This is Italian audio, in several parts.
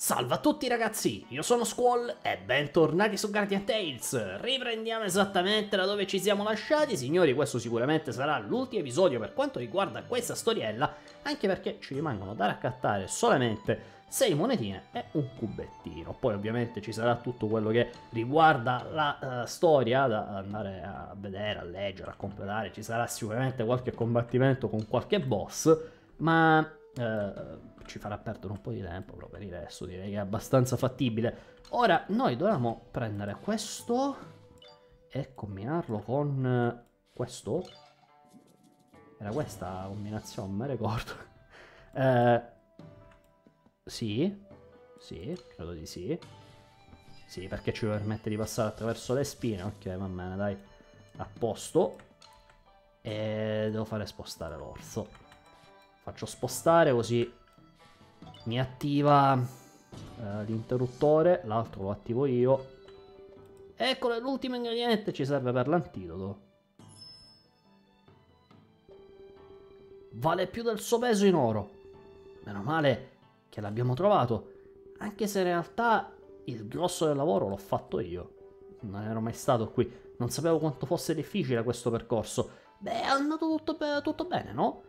Salve a tutti ragazzi, io sono Squall e bentornati su Guardian Tales. Riprendiamo esattamente da dove ci siamo lasciati, signori, questo sicuramente sarà l'ultimo episodio per quanto riguarda questa storiella, anche perché ci rimangono da raccattare solamente 6 monetine e un cubettino. Poi ovviamente ci sarà tutto quello che riguarda la uh, storia da andare a vedere, a leggere, a completare, ci sarà sicuramente qualche combattimento con qualche boss, ma... Uh, ci farà perdere un po' di tempo, però per il resto direi che è abbastanza fattibile. Ora, noi dobbiamo prendere questo e combinarlo con eh, questo. Era questa combinazione, mi ricordo. eh, sì, sì, credo di sì. Sì, perché ci permette di passare attraverso le spine. Ok, va bene, dai. A posto. E devo fare spostare l'orso. Faccio spostare così mi attiva uh, l'interruttore, l'altro lo attivo io. Eccolo, l'ultimo ingrediente ci serve per l'antidoto. Vale più del suo peso in oro. Meno male che l'abbiamo trovato, anche se in realtà il grosso del lavoro l'ho fatto io. Non ero mai stato qui, non sapevo quanto fosse difficile questo percorso. Beh, è andato tutto, tutto bene, no?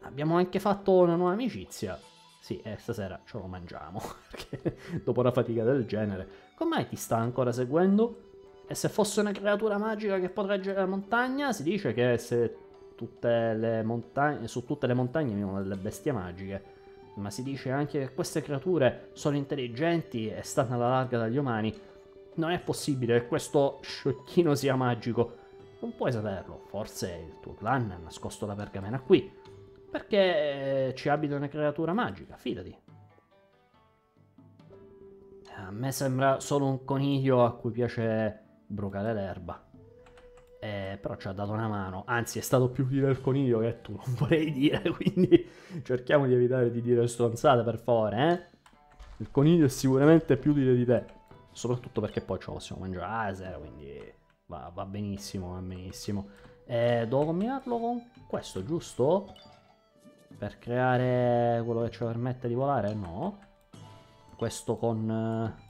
Abbiamo anche fatto una nuova amicizia. Sì, e stasera ce lo mangiamo, perché dopo una fatica del genere. Come ti sta ancora seguendo? E se fosse una creatura magica che può reggere la montagna, si dice che se tutte montagne, su tutte le montagne vivono delle bestie magiche. Ma si dice anche che queste creature sono intelligenti e stanno alla larga dagli umani. Non è possibile che questo sciocchino sia magico. Non puoi saperlo, forse il tuo clan ha nascosto la pergamena qui. Perché ci abita una creatura magica, fidati. A me sembra solo un coniglio a cui piace brucare l'erba. Eh, però ci ha dato una mano, anzi è stato più utile il coniglio che tu, non vorrei dire, quindi cerchiamo di evitare di dire stronzate per favore, eh? Il coniglio è sicuramente più utile di te, soprattutto perché poi ce lo possiamo mangiare a sera, quindi va, va benissimo, va benissimo. Eh, devo combinarlo con questo, giusto? Per creare quello che ci permette di volare? No. Questo con... Uh,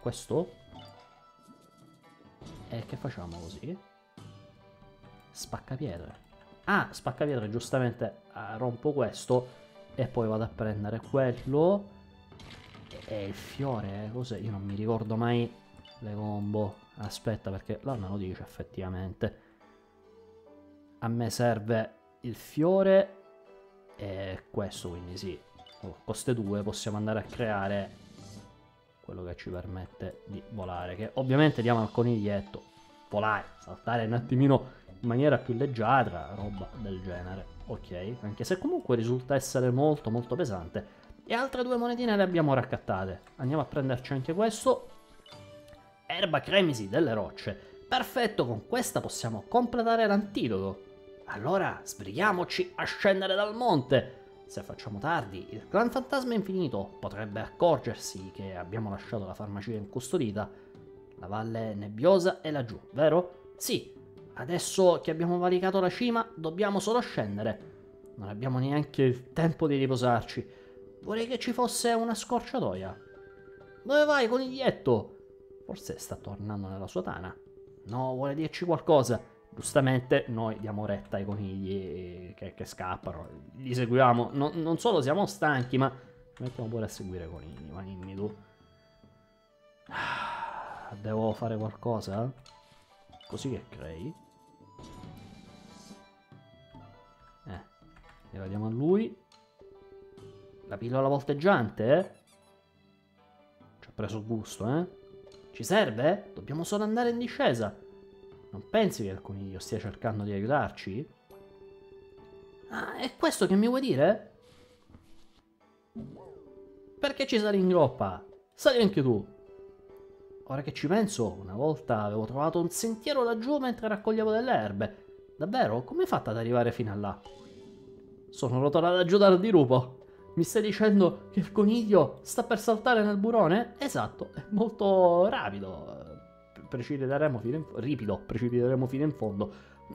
questo? E che facciamo così? Spaccapietre. Ah, spaccapietre, giustamente uh, rompo questo e poi vado a prendere quello. E il fiore, cos'è? Io non mi ricordo mai le combo. Aspetta, perché là me lo dice effettivamente. A me serve il fiore e questo quindi sì, con queste due possiamo andare a creare quello che ci permette di volare, che ovviamente diamo al coniglietto, volare, saltare un attimino in maniera più leggiadra, roba del genere, ok? Anche se comunque risulta essere molto molto pesante. E altre due monetine le abbiamo raccattate. Andiamo a prenderci anche questo. Erba cremisi delle rocce. Perfetto, con questa possiamo completare l'antidoto. Allora sbrighiamoci a scendere dal monte. Se facciamo tardi, il clan fantasma infinito potrebbe accorgersi che abbiamo lasciato la farmacia incustodita. La valle nebbiosa è laggiù, vero? Sì, adesso che abbiamo valicato la cima, dobbiamo solo scendere. Non abbiamo neanche il tempo di riposarci. Vorrei che ci fosse una scorciatoia. Dove vai, coniglietto? Forse sta tornando nella sua tana. No, vuole dirci qualcosa giustamente noi diamo retta ai conigli che, che scappano, li seguiamo, no, non solo siamo stanchi, ma mettiamo pure a seguire i conigli, ma dimmi tu. Devo fare qualcosa? Così che crei? Eh, gliela diamo a lui. La pillola volteggiante, eh? Ci ha preso gusto, eh? Ci serve? Dobbiamo solo andare in discesa. Non pensi che il coniglio stia cercando di aiutarci? Ah, è questo che mi vuoi dire? Perché ci sali in groppa? Sali anche tu. Ora che ci penso, una volta avevo trovato un sentiero laggiù mentre raccoglievo delle erbe. Davvero? Come hai fatto ad arrivare fino a là? Sono rotolato laggiù dal dirupo. Mi stai dicendo che il coniglio sta per saltare nel burone? Esatto, è molto rapido precipiteremo fino in fondo. Ripido, precipiteremo fino in fondo.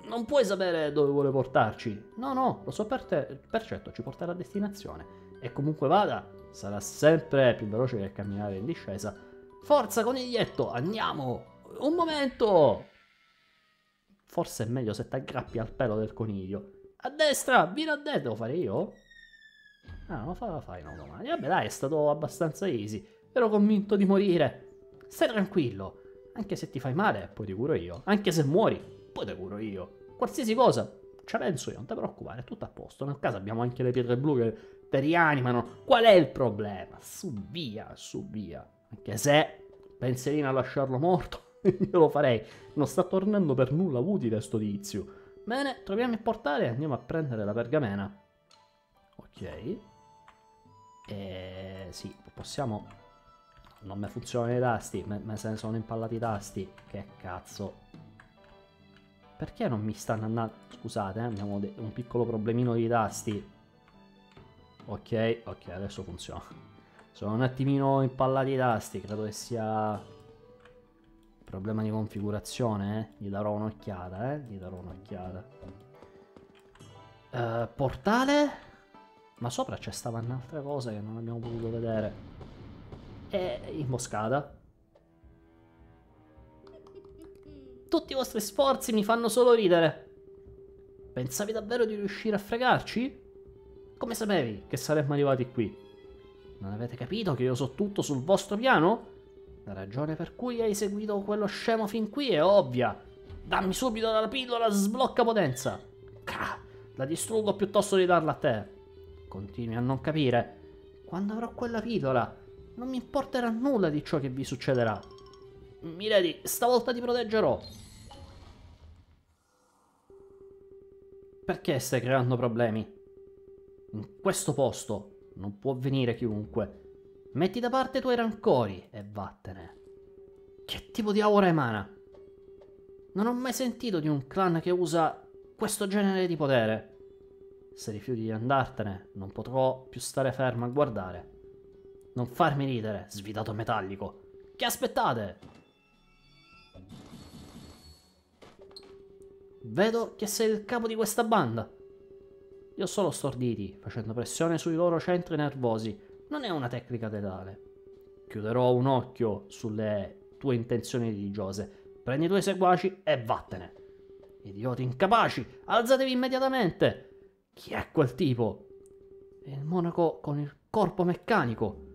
Non puoi sapere dove vuole portarci. No, no, lo so per te. Percetto, ci porterà a destinazione. E comunque vada, Sarà sempre più veloce che camminare in discesa. Forza coniglietto, andiamo! Un momento! Forse è meglio se ti aggrappi al pelo del coniglio. A destra, vira a destra, devo fare io? Ah, non fa, fai no domani. Vabbè dai, è stato abbastanza easy. Ero convinto di morire. Stai tranquillo. Anche se ti fai male, poi ti curo io. Anche se muori, poi ti curo io. Qualsiasi cosa, ce penso io, non ti preoccupare, è tutto a posto. Nel caso abbiamo anche le pietre blu che ti rianimano. Qual è il problema? Su via, su via. Anche se pensierino a lasciarlo morto, io lo farei. Non sta tornando per nulla utile sto tizio. Bene, troviamo il portale e andiamo a prendere la pergamena. Ok. E sì, possiamo... Non mi funzionano i tasti, me, se ne sono impallati i tasti. Che cazzo. Perché non mi stanno andando... Scusate, eh, abbiamo un piccolo problemino di tasti. Ok, ok, adesso funziona. Sono un attimino impallati i tasti, credo che sia... Problema di configurazione, eh? Gli darò un'occhiata, eh? Gli darò un'occhiata. Uh, portale? Ma sopra c'è stava un'altra cosa che non abbiamo potuto vedere. E imboscata. Tutti i vostri sforzi mi fanno solo ridere. Pensavi davvero di riuscire a fregarci? Come sapevi che saremmo arrivati qui? Non avete capito che io so tutto sul vostro piano? La ragione per cui hai seguito quello scemo fin qui è ovvia. Dammi subito la pillola sblocca potenza. La distruggo piuttosto di darla a te. Continui a non capire. Quando avrò quella pillola, non mi importerà nulla di ciò che vi succederà. Milady, stavolta ti proteggerò. Perché stai creando problemi? In questo posto non può venire chiunque. Metti da parte i tuoi rancori e vattene. Che tipo di aura emana? Non ho mai sentito di un clan che usa questo genere di potere. Se rifiuti di andartene, non potrò più stare fermo a guardare. Non farmi ridere, svidato metallico. Che aspettate? Vedo che sei il capo di questa banda. Li ho solo storditi, facendo pressione sui loro centri nervosi. Non è una tecnica letale. Chiuderò un occhio sulle tue intenzioni religiose. Prendi i tuoi seguaci e vattene. Idioti incapaci, alzatevi immediatamente. Chi è quel tipo? È il monaco con il corpo meccanico.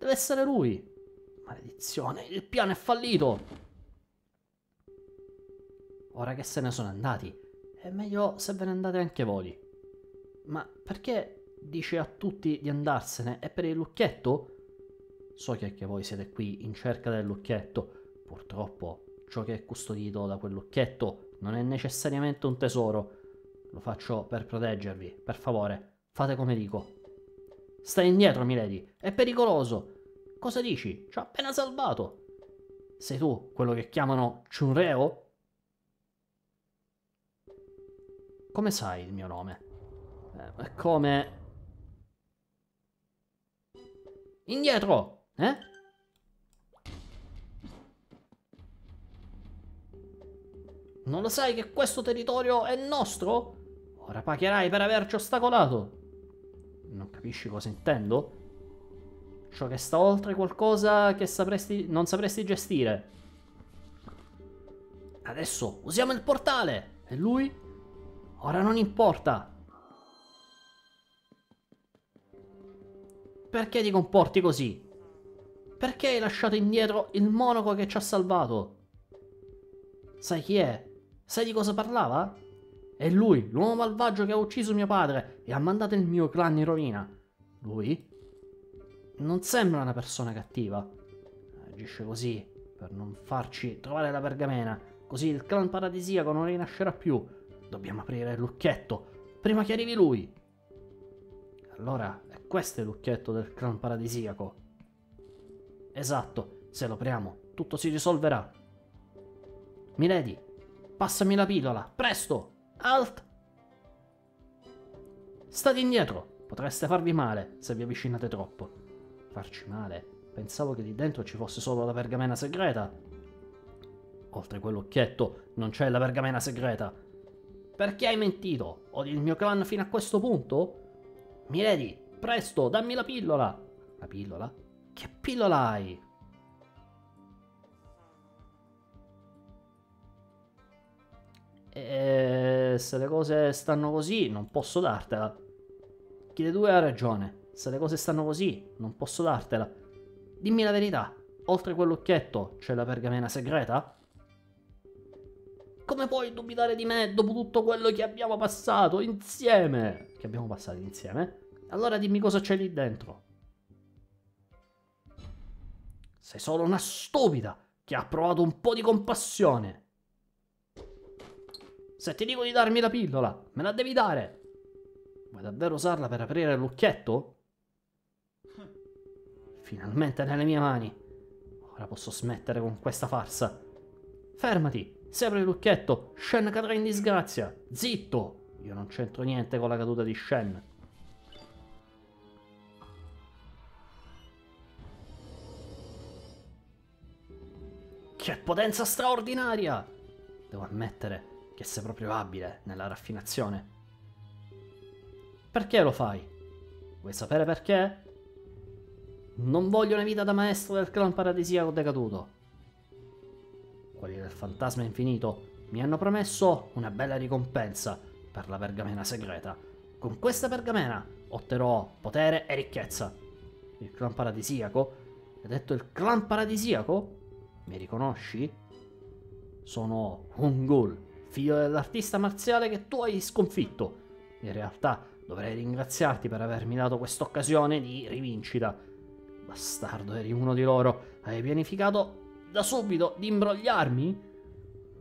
Deve essere lui. Maledizione, il piano è fallito. Ora che se ne sono andati, è meglio se ve ne andate anche voi. Ma perché dice a tutti di andarsene? È per il lucchetto? So che anche voi siete qui in cerca del lucchetto. Purtroppo ciò che è custodito da quel lucchetto non è necessariamente un tesoro. Lo faccio per proteggervi. Per favore, fate come dico. Stai indietro, Milady. È pericoloso. Cosa dici? Ci ho appena salvato. Sei tu quello che chiamano Chunreo? Come sai il mio nome? Eh, come... Indietro! Eh? Non lo sai che questo territorio è nostro? Ora pagherai per averci ostacolato. Non capisci cosa intendo? Ciò che sta oltre qualcosa che sapresti, non sapresti gestire. Adesso usiamo il portale. E lui? Ora non importa. Perché ti comporti così? Perché hai lasciato indietro il monaco che ci ha salvato? Sai chi è? Sai di cosa parlava? È lui, l'uomo malvagio che ha ucciso mio padre e ha mandato il mio clan in rovina. Lui? Non sembra una persona cattiva. Agisce così per non farci trovare la pergamena, così il clan paradisiaco non rinascerà più. Dobbiamo aprire il lucchetto, prima che arrivi lui. Allora, è questo il lucchetto del clan paradisiaco. Esatto, se lo apriamo, tutto si risolverà. Milady, passami la pillola, presto! Alt! State indietro, potreste farvi male se vi avvicinate troppo. Farci male? Pensavo che lì dentro ci fosse solo la pergamena segreta. Oltre quell'occhietto non c'è la pergamena segreta, perché hai mentito? Odi il mio clan fino a questo punto? Milady, presto, dammi la pillola! La pillola? Che pillola hai? E se le cose stanno così, non posso dartela. Chi dei due ha ragione? Se le cose stanno così, non posso dartela. Dimmi la verità. Oltre quell'occhietto c'è la pergamena segreta? Come puoi dubitare di me dopo tutto quello che abbiamo passato insieme? Che abbiamo passato insieme? Allora dimmi cosa c'è lì dentro. Sei solo una stupida che ha provato un po' di compassione. Se ti dico di darmi la pillola, me la devi dare. Vuoi davvero usarla per aprire l'occhietto? Finalmente nelle mie mani. Ora posso smettere con questa farsa. Fermati! Se apri l'occhietto, Shen cadrà in disgrazia. Zitto! Io non c'entro niente con la caduta di Shen. Che potenza straordinaria! Devo ammettere che sei proprio abile nella raffinazione. Perché lo fai? Vuoi sapere perché? Non voglio una vita da maestro del clan paradisiaco decaduto. Quelli del fantasma infinito mi hanno promesso una bella ricompensa per la pergamena segreta. Con questa pergamena otterrò potere e ricchezza. Il clan paradisiaco? Hai detto il clan paradisiaco? Mi riconosci? Sono un ghoul figlio dell'artista marziale che tu hai sconfitto. In realtà dovrei ringraziarti per avermi dato quest'occasione di rivincita. Bastardo, eri uno di loro. Hai pianificato da subito di imbrogliarmi?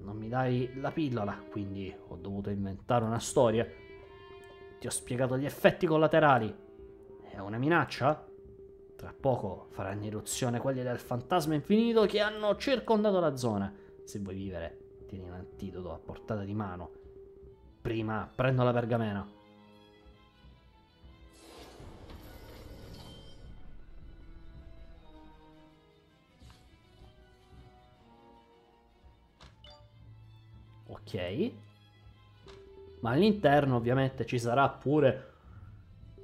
Non mi dai la pillola, quindi ho dovuto inventare una storia. Ti ho spiegato gli effetti collaterali. È una minaccia? Tra poco faranno eruzione quelli del fantasma infinito che hanno circondato la zona. Se vuoi vivere, Tieni l'antidoto a portata di mano. Prima prendo la pergamena. Ok. Ma all'interno ovviamente ci sarà pure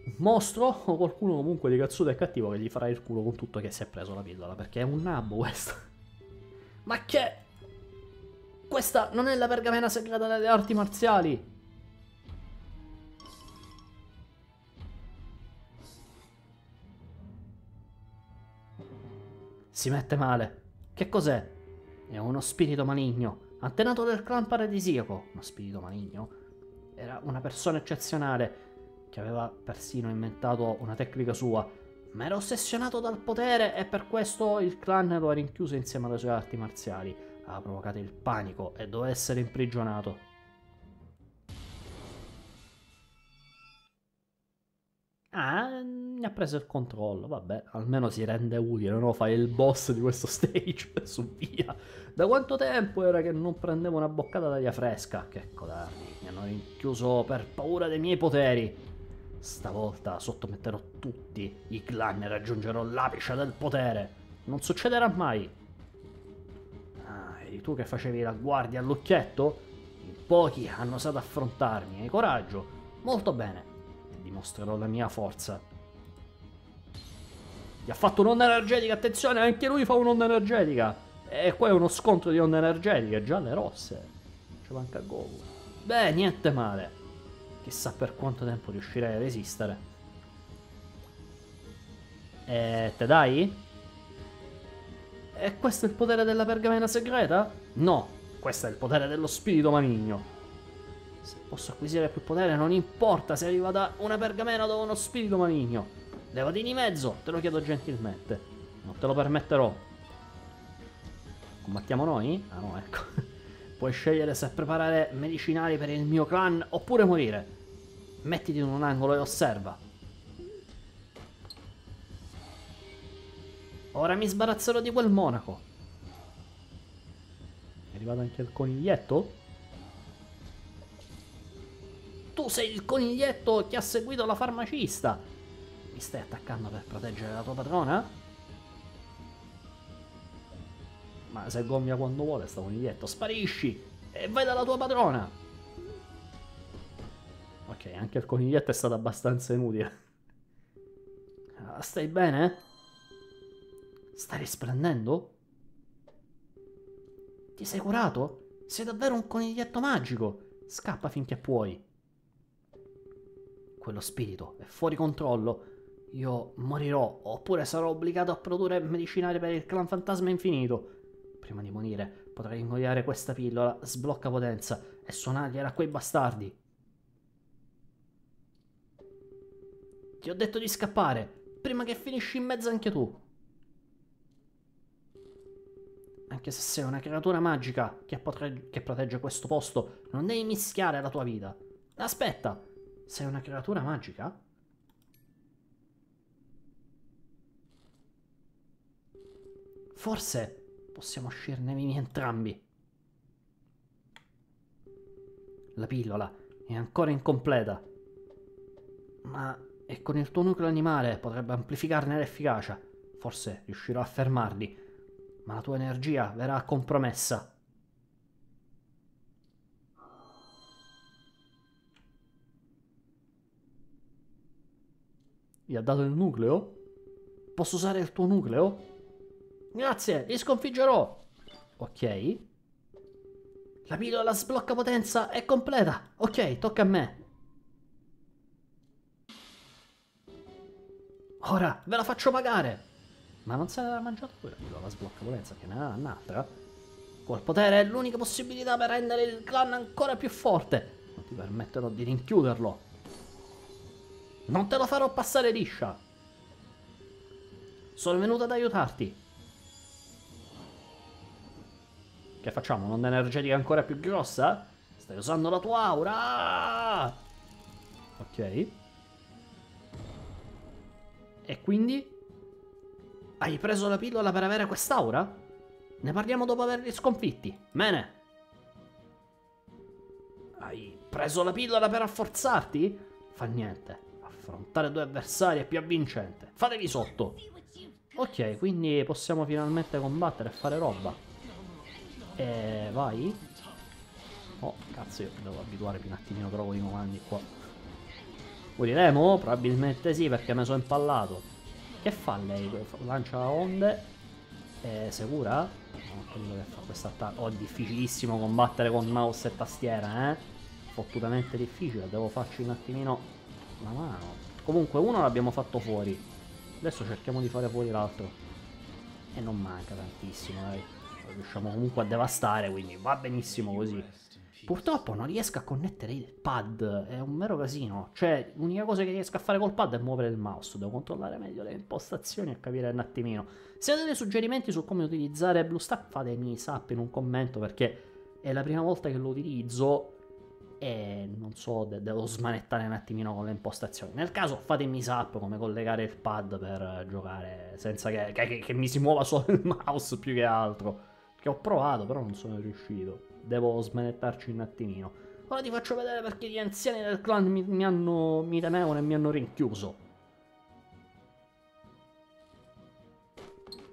un mostro o qualcuno comunque di cazzuto e cattivo che gli farà il culo con tutto che si è preso la pillola. Perché è un nabbo questo. Ma che... Questa non è la pergamena segreta delle arti marziali. Si mette male. Che cos'è? È uno spirito maligno, antenato del clan paradisiaco. Uno spirito maligno? Era una persona eccezionale, che aveva persino inventato una tecnica sua, ma era ossessionato dal potere e per questo il clan lo ha rinchiuso insieme alle sue arti marziali ha provocato il panico e doveva essere imprigionato. Ah, ne ha preso il controllo, vabbè, almeno si rende utile, no? Fai il boss di questo stage su via. Da quanto tempo era che non prendevo una boccata d'aria fresca? Che codardi, mi hanno rinchiuso per paura dei miei poteri. Stavolta sottometterò tutti i clan e raggiungerò l'apice del potere. Non succederà mai, tu che facevi la guardia all'occhietto? In pochi hanno osato affrontarmi, hai coraggio? Molto bene, ti dimostrerò la mia forza. Gli ha fatto un'onda energetica, attenzione, anche lui fa un'onda energetica. E qua è uno scontro di onde energetiche, gialle e rosse. Ci manca Goku. Beh, niente male. Chissà per quanto tempo riuscirei a resistere. E te dai? E questo è il potere della pergamena segreta? No, questo è il potere dello spirito maligno. Se posso acquisire più potere non importa se arriva da una pergamena o uno spirito maligno. Levati di mezzo, te lo chiedo gentilmente. Non te lo permetterò. Combattiamo noi? Ah no, ecco. Puoi scegliere se preparare medicinali per il mio clan oppure morire. Mettiti in un angolo e osserva. Ora mi sbarazzerò di quel monaco. È arrivato anche il coniglietto? Tu sei il coniglietto che ha seguito la farmacista. Mi stai attaccando per proteggere la tua padrona? Ma se gommia quando vuole sta coniglietto, sparisci e vai dalla tua padrona. Ok, anche il coniglietto è stato abbastanza inutile. Ah, stai bene? Stai risplendendo? Ti sei curato? Sei davvero un coniglietto magico. Scappa finché puoi. Quello spirito è fuori controllo. Io morirò, oppure sarò obbligato a produrre medicinali per il clan fantasma infinito. Prima di morire, potrei ingoiare questa pillola, sblocca potenza, e suonargliela a quei bastardi. Ti ho detto di scappare, prima che finisci in mezzo anche tu. Anche se sei una creatura magica che, potre- che protegge questo posto, non devi mischiare la tua vita. Aspetta, sei una creatura magica? Forse possiamo uscirne vivi entrambi. La pillola è ancora incompleta. Ma e con il tuo nucleo animale potrebbe amplificarne l'efficacia. Forse riuscirò a fermarli, ma la tua energia verrà compromessa. Gli ha dato il nucleo? Posso usare il tuo nucleo? Grazie, li sconfiggerò. Ok. La pillola sblocca potenza è completa. Ok, tocca a me. Ora ve la faccio pagare. Ma non se l'era mangiata quella pillola sblocca potenza, che ne ha un'altra? Col potere è l'unica possibilità per rendere il clan ancora più forte. Non ti permetterò di rinchiuderlo. Non te lo farò passare liscia. Sono venuto ad aiutarti. Che facciamo? Un'onda energetica ancora più grossa? Stai usando la tua aura! Ok. E quindi? Hai preso la pillola per avere quest'aura? Ne parliamo dopo averli sconfitti. Bene. Hai preso la pillola per rafforzarti? Fa niente. Affrontare due avversari è più avvincente. Fatevi sotto. Ok, quindi possiamo finalmente combattere e fare roba. E vai. Oh, cazzo, io devo abituare più un attimino con i comandi qua. Moriremo? Probabilmente sì, perché mi sono impallato. Che fa lei? Lancia onde. È sicura? No, quello che fa questo attacco. Oh, è difficilissimo combattere con mouse e tastiera, eh? Fottutamente difficile, devo farci un attimino la mano. Comunque uno l'abbiamo fatto fuori. Adesso cerchiamo di fare fuori l'altro. E non manca tantissimo, dai. Riusciamo comunque a devastare, quindi va benissimo così. Purtroppo non riesco a connettere il pad, è un vero casino. Cioè, l'unica cosa che riesco a fare col pad è muovere il mouse. Devo controllare meglio le impostazioni e capire un attimino. Se avete suggerimenti su come utilizzare BlueStack, fatemi sap in un commento perché è la prima volta che lo utilizzo e non so, de- devo smanettare un attimino con le impostazioni. Nel caso fatemi sap come collegare il pad per giocare senza che, che, che mi si muova solo il mouse più che altro. Che ho provato, però non sono riuscito devo smanettarci un attimino. Ora ti faccio vedere perché gli anziani del clan mi, mi, hanno, mi temevano e mi hanno rinchiuso.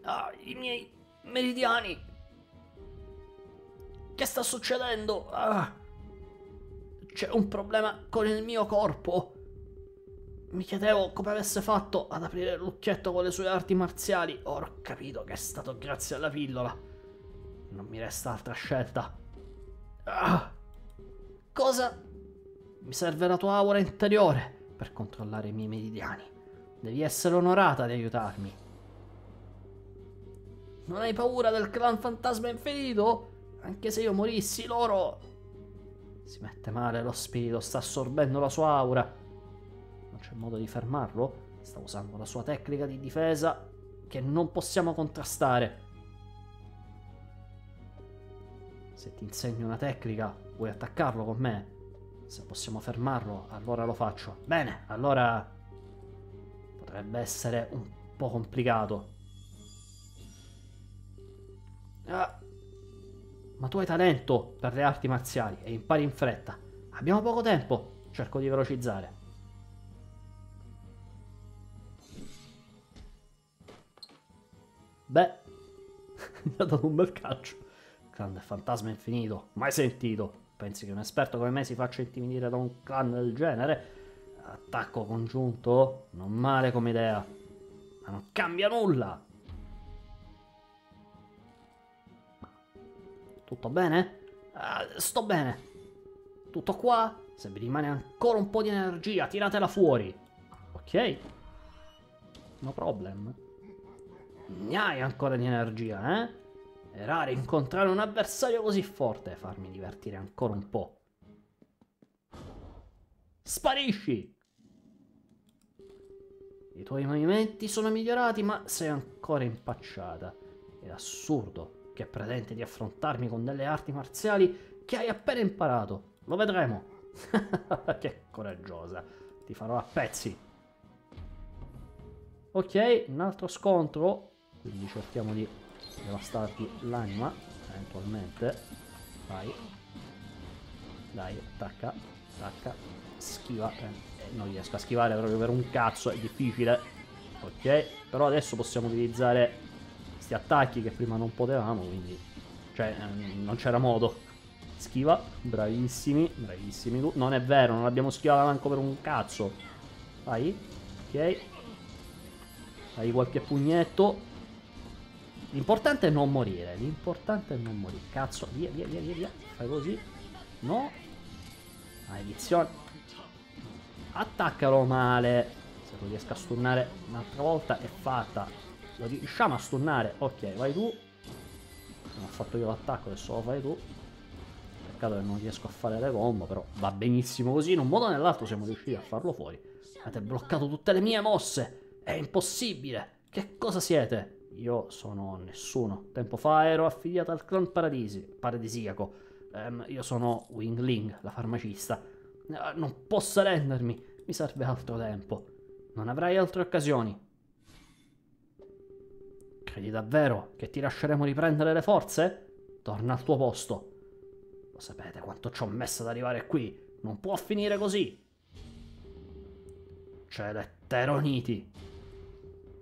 Ah, i miei meridiani. Che sta succedendo? Ah, c'è un problema con il mio corpo. Mi chiedevo come avesse fatto ad aprire l'occhietto con le sue arti marziali. Ora ho capito che è stato grazie alla pillola. Non mi resta altra scelta. Ah, cosa? Mi serve la tua aura interiore per controllare i miei meridiani. Devi essere onorata di aiutarmi. Non hai paura del clan fantasma infinito? Anche se io morissi, loro... Si mette male lo spirito, sta assorbendo la sua aura. Non c'è modo di fermarlo? Sta usando la sua tecnica di difesa che non possiamo contrastare. Se ti insegno una tecnica, vuoi attaccarlo con me? Se possiamo fermarlo, allora lo faccio. Bene, allora potrebbe essere un po' complicato. Ah. Ma tu hai talento per le arti marziali e impari in fretta. Abbiamo poco tempo, cerco di velocizzare. Beh, mi ha dato un bel calcio clan fantasma infinito, mai sentito. Pensi che un esperto come me si faccia intimidire da un clan del genere? Attacco congiunto? Non male come idea. Ma non cambia nulla! Tutto bene? Uh, sto bene. Tutto qua? Se vi rimane ancora un po' di energia, tiratela fuori. Ok. No problem. Ne hai ancora di energia, eh? È raro incontrare un avversario così forte e farmi divertire ancora un po'. Sparisci! I tuoi movimenti sono migliorati, ma sei ancora impacciata. È assurdo che pretenti di affrontarmi con delle arti marziali che hai appena imparato. Lo vedremo. che coraggiosa. Ti farò a pezzi. Ok, un altro scontro. Quindi cerchiamo di devastarti l'anima, eventualmente. Vai. Dai, attacca, attacca, schiva. Eh, non riesco a schivare proprio per un cazzo, è difficile. Ok, però adesso possiamo utilizzare questi attacchi che prima non potevamo, quindi... Cioè, ehm, non c'era modo. Schiva, bravissimi, bravissimi. Non è vero, non abbiamo schivato manco per un cazzo. Vai, ok. Dai qualche pugnetto. L'importante è non morire, l'importante è non morire. Cazzo, via, via, via, via, via. Fai così. No. Maledizione. Attaccalo male. Se lo riesco a stunnare un'altra volta è fatta. Lo riusciamo a stunnare. Ok, vai tu. Non ho fatto io l'attacco, adesso lo fai tu. Peccato che non riesco a fare le combo, però va benissimo così. In un modo o nell'altro siamo riusciti a farlo fuori. Avete bloccato tutte le mie mosse. È impossibile. Che cosa siete? Io sono nessuno. Tempo fa ero affiliato al clan Paradisi, paradisiaco. Um, io sono Wingling, la farmacista. Eh, non posso rendermi, mi serve altro tempo. Non avrai altre occasioni. Credi davvero che ti lasceremo riprendere le forze? Torna al tuo posto. Lo sapete quanto ci ho messo ad arrivare qui. Non può finire così. Celetteroniti.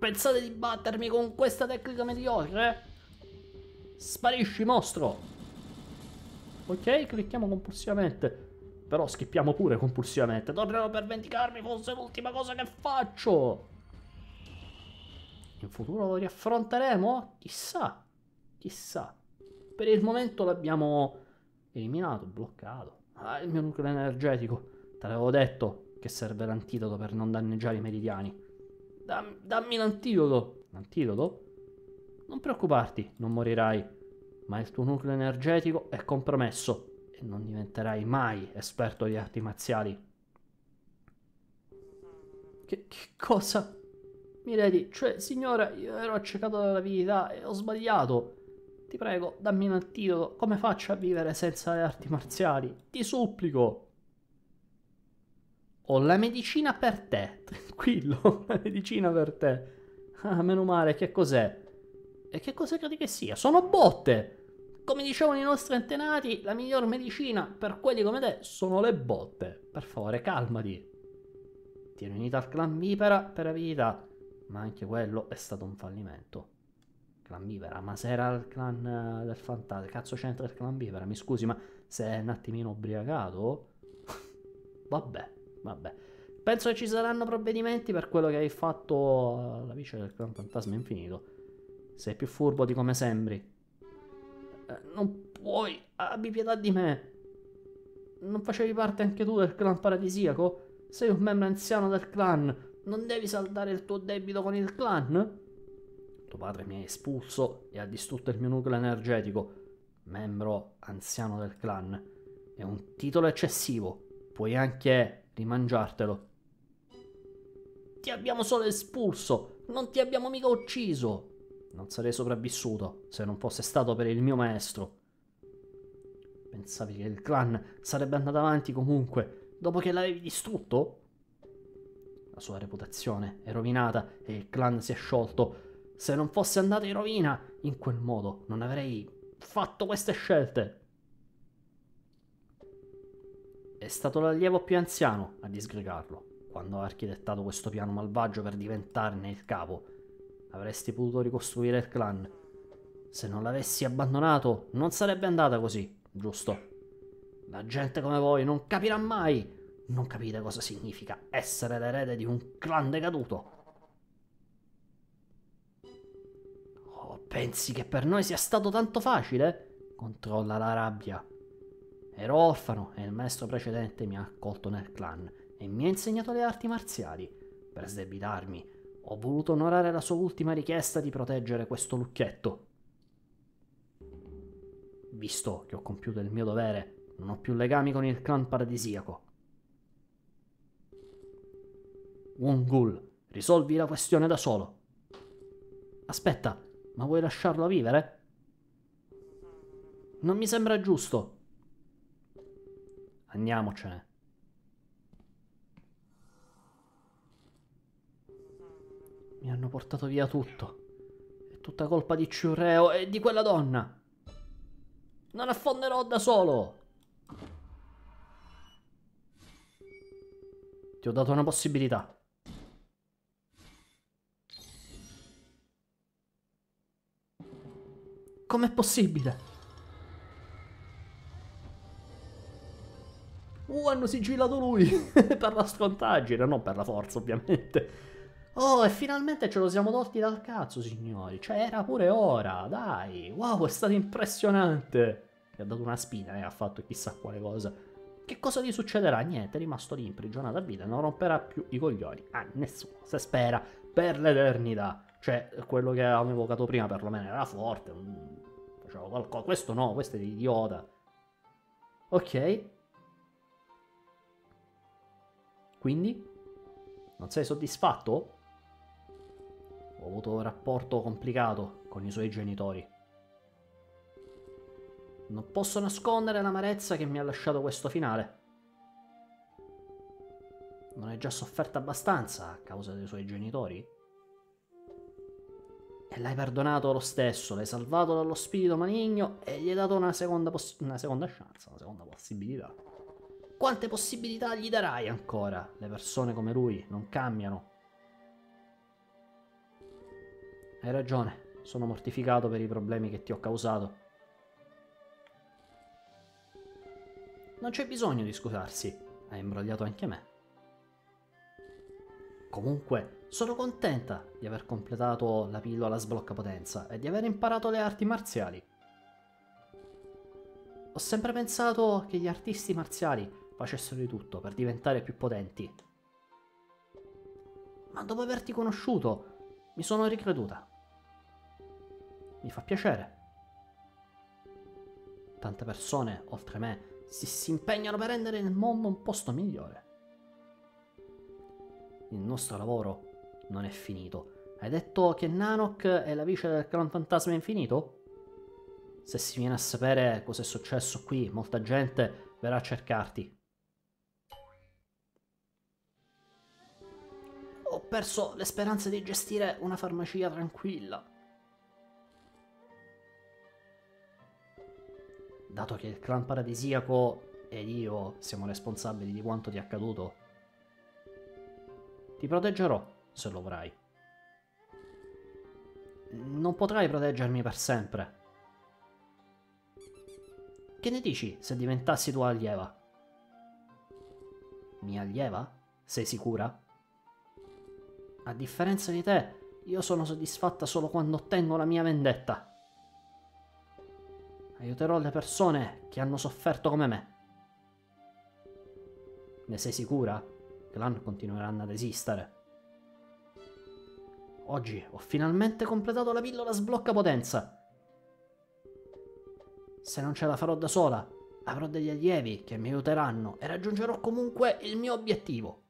Pensate di battermi con questa tecnica mediocre? Sparisci, mostro! Ok, clicchiamo compulsivamente. Però schippiamo pure compulsivamente. Tornerò per vendicarmi, fosse l'ultima cosa che faccio. In futuro lo riaffronteremo? Chissà. Chissà. Per il momento l'abbiamo eliminato, bloccato. Ah, il mio nucleo energetico. Te l'avevo detto che serve l'antidoto per non danneggiare i meridiani. Dammi, dammi l'antidoto. L'antidoto? Non preoccuparti, non morirai. Ma il tuo nucleo energetico è compromesso non diventerai mai esperto di arti marziali. Che, che cosa? Milady, cioè, signora, io ero accecato dall'avidità e ho sbagliato. Ti prego, dammi un antidoto. Come faccio a vivere senza le arti marziali? Ti supplico. Ho la medicina per te. Tranquillo, la medicina per te. Ah, meno male, che cos'è? E che cosa credi che sia? Sono botte! Come dicevano i nostri antenati, la miglior medicina per quelli come te sono le botte. Per favore, calmati. Ti eri unita al clan Vipera per avidità, ma anche quello è stato un fallimento. Clan Vipera, ma se era il clan uh, del fantasma, cazzo c'entra il clan Vipera? Mi scusi, ma sei un attimino ubriacato? vabbè, vabbè. Penso che ci saranno provvedimenti per quello che hai fatto alla vice del clan fantasma infinito. Sei più furbo di come sembri. Eh, non puoi, abbi pietà di me. Non facevi parte anche tu del clan paradisiaco? Sei un membro anziano del clan, non devi saldare il tuo debito con il clan? Tuo padre mi ha espulso e ha distrutto il mio nucleo energetico. Membro anziano del clan. È un titolo eccessivo. Puoi anche rimangiartelo. Ti abbiamo solo espulso, non ti abbiamo mica ucciso. Non sarei sopravvissuto se non fosse stato per il mio maestro. Pensavi che il clan sarebbe andato avanti comunque dopo che l'avevi distrutto? La sua reputazione è rovinata e il clan si è sciolto. Se non fosse andato in rovina in quel modo, non avrei fatto queste scelte. È stato l'allievo più anziano a disgregarlo, quando ha architettato questo piano malvagio per diventarne il capo avresti potuto ricostruire il clan. Se non l'avessi abbandonato, non sarebbe andata così, giusto? La gente come voi non capirà mai. Non capite cosa significa essere l'erede di un clan decaduto. Oh, pensi che per noi sia stato tanto facile? Controlla la rabbia. Ero orfano e il maestro precedente mi ha accolto nel clan e mi ha insegnato le arti marziali. Per sdebitarmi, ho voluto onorare la sua ultima richiesta di proteggere questo lucchetto. Visto che ho compiuto il mio dovere, non ho più legami con il clan paradisiaco. Wongul, risolvi la questione da solo. Aspetta, ma vuoi lasciarlo vivere? Non mi sembra giusto. Andiamocene. Mi hanno portato via tutto. È tutta colpa di Ciurreo e di quella donna. Non affonderò da solo. Ti ho dato una possibilità. Com'è possibile? Uh, hanno sigillato lui per la scontaggine, non per la forza, ovviamente. Oh, e finalmente ce lo siamo tolti dal cazzo, signori. Cioè, era pure ora, dai. Wow, è stato impressionante. Gli ha dato una spina e ha fatto chissà quale cosa. Che cosa gli succederà? Niente, è rimasto lì imprigionato a vita, non romperà più i coglioni. Ah, nessuno, se spera, per l'eternità. Cioè, quello che avevamo evocato prima perlomeno era forte. Faceva qualcosa. Questo no, questo è idiota. Ok. Quindi? Non sei soddisfatto? Ho avuto un rapporto complicato con i suoi genitori. Non posso nascondere l'amarezza che mi ha lasciato questo finale. Non hai già sofferto abbastanza a causa dei suoi genitori? E l'hai perdonato lo stesso, l'hai salvato dallo spirito maligno e gli hai dato una seconda, una seconda chance, una seconda possibilità. Quante possibilità gli darai ancora? Le persone come lui non cambiano. Hai ragione, sono mortificato per i problemi che ti ho causato. Non c'è bisogno di scusarsi, hai imbrogliato anche me. Comunque, sono contenta di aver completato la pillola sblocca potenza e di aver imparato le arti marziali. Ho sempre pensato che gli artisti marziali facessero di tutto per diventare più potenti. Ma dopo averti conosciuto, mi sono ricreduta. Mi fa piacere. Tante persone, oltre me, si, si impegnano per rendere il mondo un posto migliore. Il nostro lavoro non è finito. Hai detto che Nanok è la vice del clan fantasma infinito? Se si viene a sapere cosa è successo qui, molta gente verrà a cercarti. Perso le speranze di gestire una farmacia tranquilla. Dato che il clan paradisiaco ed io siamo responsabili di quanto ti è accaduto, ti proteggerò se lo vorrai. Non potrai proteggermi per sempre. Che ne dici se diventassi tua allieva? Mia allieva? Sei sicura? A differenza di te, io sono soddisfatta solo quando ottengo la mia vendetta. Aiuterò le persone che hanno sofferto come me. Ne sei sicura? Clan continueranno ad esistere. Oggi ho finalmente completato la pillola sblocca potenza. Se non ce la farò da sola, avrò degli allievi che mi aiuteranno e raggiungerò comunque il mio obiettivo.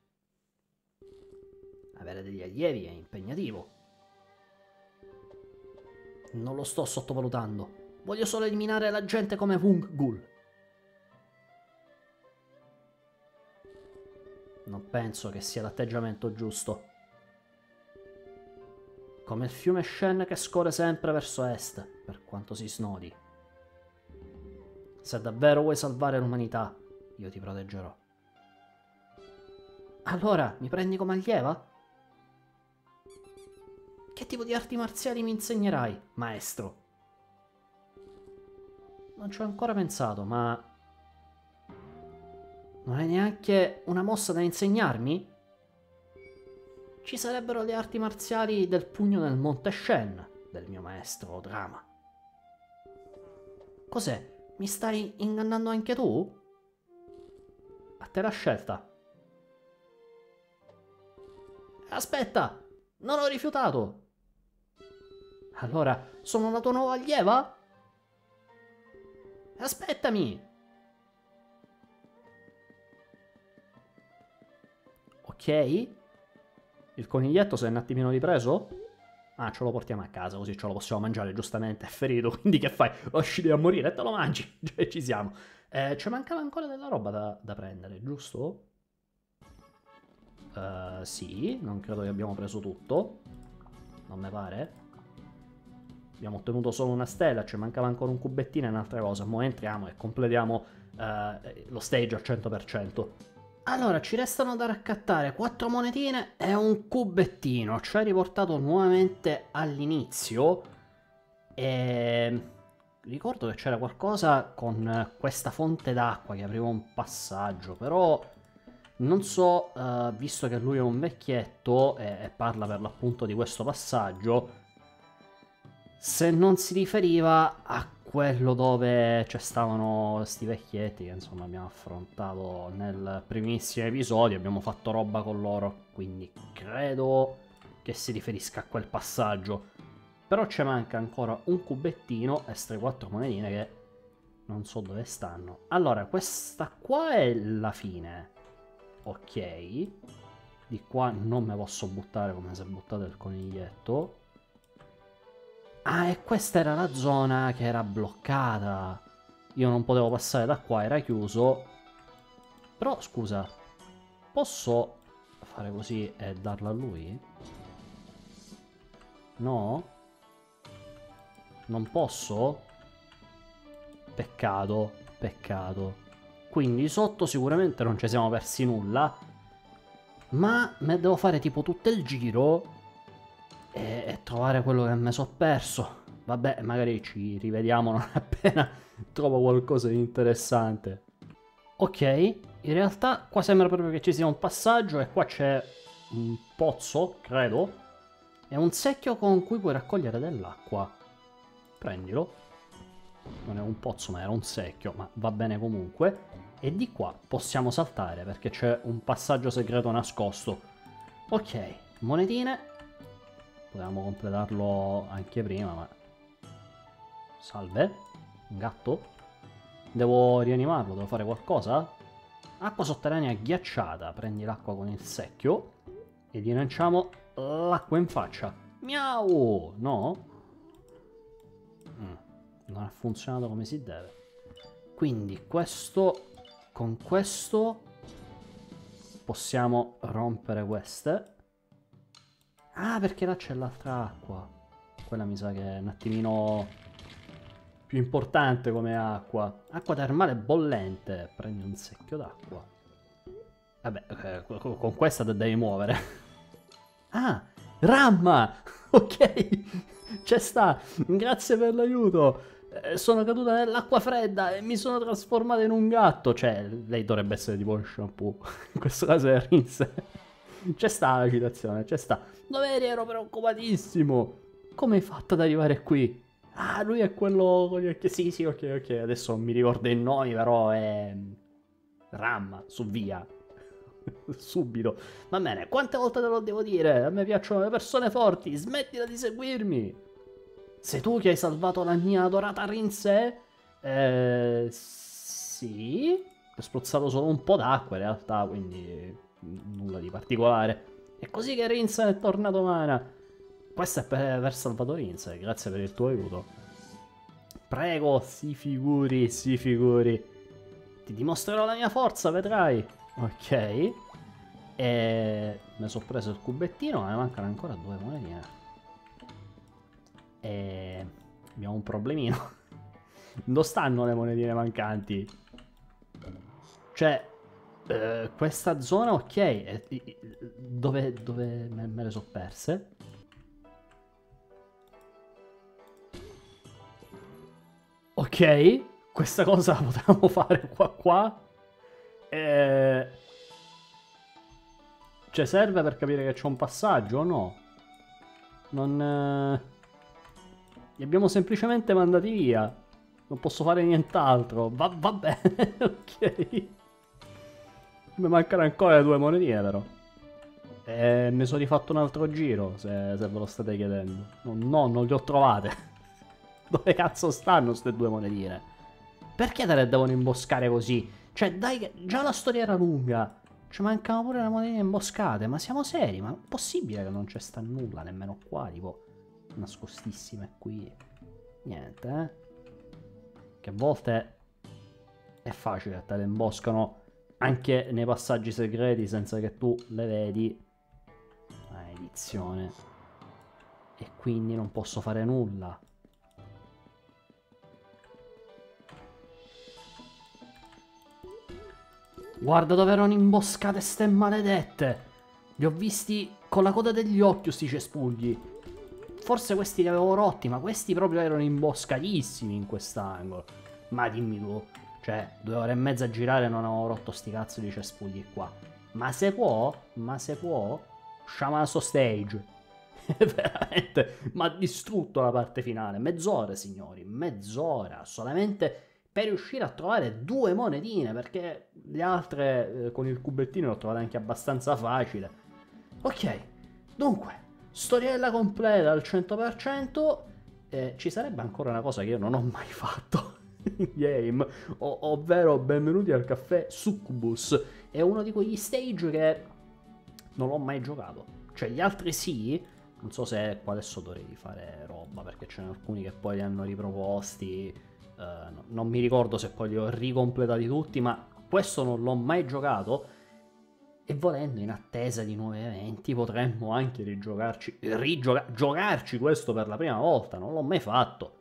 Avere degli allievi è impegnativo. Non lo sto sottovalutando. Voglio solo eliminare la gente come Wung Gul. Non penso che sia l'atteggiamento giusto. Come il fiume Shen che scorre sempre verso est, per quanto si snodi. Se davvero vuoi salvare l'umanità, io ti proteggerò. Allora, mi prendi come allieva? Che tipo di arti marziali mi insegnerai, maestro? Non ci ho ancora pensato, ma... Non hai neanche una mossa da insegnarmi? Ci sarebbero le arti marziali del pugno nel Monte Shen, del mio maestro Drama. Cos'è? Mi stai ingannando anche tu? A te la scelta. Aspetta! Non ho rifiutato! Allora, sono la tua nuova allieva? Aspettami! Ok. Il coniglietto si è un attimino ripreso? Ah, ce lo portiamo a casa, così ce lo possiamo mangiare, giustamente, è ferito, quindi che fai? Lasci a morire e te lo mangi, cioè ci siamo. Eh, ci mancava ancora della roba da, da prendere, giusto? Uh, sì, non credo che abbiamo preso tutto. Non mi pare. Abbiamo ottenuto solo una stella, ci mancava ancora un cubettino e un'altra cosa. Ora entriamo e completiamo uh, lo stage al 100%. Allora, ci restano da raccattare 4 monetine e un cubettino. Ci ha riportato nuovamente all'inizio. E... Ricordo che c'era qualcosa con questa fonte d'acqua che apriva un passaggio, però non so, uh, visto che lui è un vecchietto e, e parla per l'appunto di questo passaggio, se non si riferiva a quello dove ci stavano questi vecchietti che insomma abbiamo affrontato nel primissimo episodio, abbiamo fatto roba con loro, quindi credo che si riferisca a quel passaggio. Però ci manca ancora un cubettino e queste quattro monetine che non so dove stanno. Allora, questa qua è la fine ok di qua non me posso buttare come si è buttato il coniglietto ah e questa era la zona che era bloccata io non potevo passare da qua era chiuso però scusa posso fare così e darla a lui? no? non posso? peccato peccato quindi sotto sicuramente non ci siamo persi nulla. Ma me devo fare tipo tutto il giro e, e trovare quello che mi sono perso. Vabbè, magari ci rivediamo non appena trovo qualcosa di interessante. Ok, in realtà qua sembra proprio che ci sia un passaggio e qua c'è un pozzo, credo. E un secchio con cui puoi raccogliere dell'acqua. Prendilo non è un pozzo ma era un secchio, ma va bene comunque. E di qua possiamo saltare perché c'è un passaggio segreto nascosto. Ok, monetine. Potevamo completarlo anche prima, ma... Salve, un gatto. Devo rianimarlo, devo fare qualcosa? Acqua sotterranea ghiacciata, prendi l'acqua con il secchio e gli lanciamo l'acqua in faccia. Miau! No? non ha funzionato come si deve. Quindi questo, con questo possiamo rompere queste. Ah, perché là c'è l'altra acqua. Quella mi sa che è un attimino più importante come acqua. Acqua termale bollente. Prendi un secchio d'acqua. Vabbè, eh, con questa te devi muovere. ah, ramma! Ok, c'è sta. Grazie per l'aiuto. Eh, sono caduta nell'acqua fredda e mi sono trasformata in un gatto. Cioè, lei dovrebbe essere tipo shampoo. In questo caso è Rinse. C'è sta la citazione, c'è sta. Dove eri? Ero preoccupatissimo. Come hai fatto ad arrivare qui? Ah, lui è quello con gli occhi. Sì, sì, ok, ok. Adesso mi ricordo i nomi, però è. Ram, su via. Subito. Va bene, quante volte te lo devo dire? A me piacciono le persone forti. Smettila di seguirmi. Sei tu che hai salvato la mia adorata Rinse? Eh, sì. Ho spruzzato solo un po' d'acqua in realtà, quindi nulla di particolare. È così che Rinse è tornato mana. Questo è per aver salvato Rinse, grazie per il tuo aiuto. Prego, si figuri, si figuri. Ti dimostrerò la mia forza, vedrai. Ok. E mi sono preso il cubettino, ma ne mancano ancora due monetine. E abbiamo un problemino. Dove stanno le monetine mancanti? Cioè, eh, questa zona ok, eh, dove, dove me, me, le sono perse? Ok, questa cosa la potevamo fare qua qua. Eh, cioè serve per capire che c'è un passaggio o no? Non... Eh... Li abbiamo semplicemente mandati via. Non posso fare nient'altro. Va, va bene, ok. Mi mancano ancora due monetine però. E ne sono rifatto un altro giro, se, se ve lo state chiedendo. No, no, non le ho trovate. Dove cazzo stanno queste due monetine? Perché te le devono imboscare così? Cioè, dai, già la storia era lunga. Ci mancano pure le monetine imboscate. Ma siamo seri? Ma è possibile che non c'è sta nulla, nemmeno qua, tipo, nascostissime qui. Niente, eh? Che a volte è facile, te le imboscano anche nei passaggi segreti senza che tu le vedi. Ah, edizione. E quindi non posso fare nulla. Guarda dove erano imboscate ste maledette. Li ho visti con la coda degli occhi sti cespugli. Forse questi li avevo rotti, ma questi proprio erano imboscatissimi in quest'angolo. Ma dimmi tu, cioè, due ore e mezza a girare non avevo rotto sti cazzo di cespugli qua. Ma se può, ma se può, Shamaso Stage. Veramente, ma ha distrutto la parte finale. Mezz'ora, signori, mezz'ora. Solamente per riuscire a trovare due monetine, perché le altre eh, con il cubettino le ho trovate anche abbastanza facile. Ok, dunque, storiella completa al 100%, eh, ci sarebbe ancora una cosa che io non ho mai fatto game, o- ovvero benvenuti al caffè Succubus. È uno di quegli stage che non l'ho mai giocato. Cioè gli altri sì, non so se qua adesso dovrei fare roba, perché ce ne sono alcuni che poi li hanno riproposti Uh, no, non mi ricordo se poi li ho ricompletati tutti, ma questo non l'ho mai giocato. E volendo, in attesa di nuovi eventi, potremmo anche rigiocarci, rigiocarci questo per la prima volta. Non l'ho mai fatto.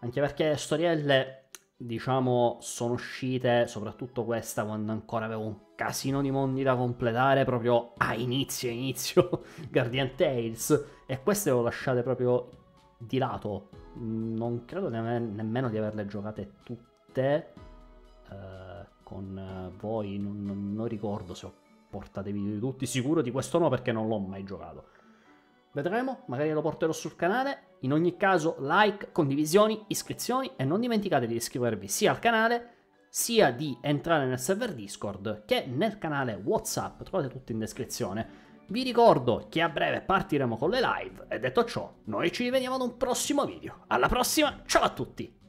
Anche perché le storielle, diciamo, sono uscite, soprattutto questa, quando ancora avevo un casino di mondi da completare, proprio a inizio, inizio, Guardian Tales. E queste le ho lasciate proprio di lato non credo nemmeno di averle giocate tutte uh, con voi, non, non, non, ricordo se ho portato i video di tutti, sicuro di questo no perché non l'ho mai giocato. Vedremo, magari lo porterò sul canale. In ogni caso, like, condivisioni, iscrizioni e non dimenticate di iscrivervi sia al canale sia di entrare nel server Discord che nel canale WhatsApp, trovate tutto in descrizione. Vi ricordo che a breve partiremo con le live e detto ciò, noi ci rivediamo ad un prossimo video. Alla prossima, ciao a tutti!